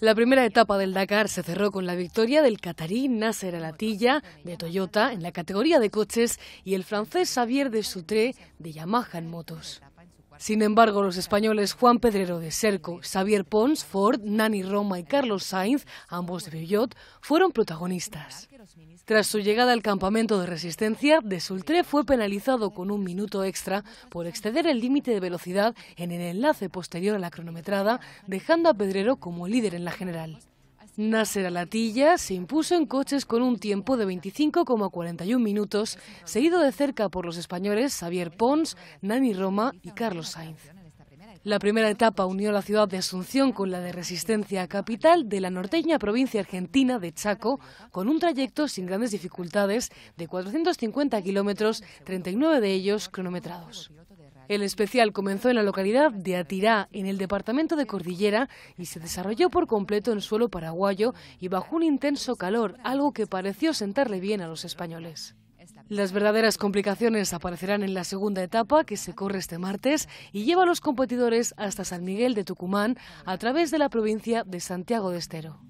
La primera etapa del Dakar se cerró con la victoria del catarí Nasser Alatilla de Toyota en la categoría de coches y el francés Xavier de Soutré de Yamaha en motos. Sin embargo, los españoles Juan Pedrero de Serco, Xavier Pons, Ford, Nani Roma y Carlos Sainz, ambos de Peugeot, fueron protagonistas. Tras su llegada al campamento de resistencia, de Sultré fue penalizado con un minuto extra por exceder el límite de velocidad en el enlace posterior a la cronometrada, dejando a Pedrero como líder en la general. Nasser Alatilla se impuso en coches con un tiempo de 25,41 minutos, seguido de cerca por los españoles Xavier Pons, Nani Roma y Carlos Sainz. La primera etapa unió la ciudad de Asunción con la de Resistencia, capital de la norteña provincia argentina de Chaco, con un trayecto sin grandes dificultades de 450 kilómetros, 39 de ellos cronometrados. El especial comenzó en la localidad de Atirá, en el departamento de Cordillera, y se desarrolló por completo en suelo paraguayo y bajo un intenso calor, algo que pareció sentarle bien a los españoles. Las verdaderas complicaciones aparecerán en la segunda etapa, que se corre este martes, y lleva a los competidores hasta San Miguel de Tucumán a través de la provincia de Santiago de Estero.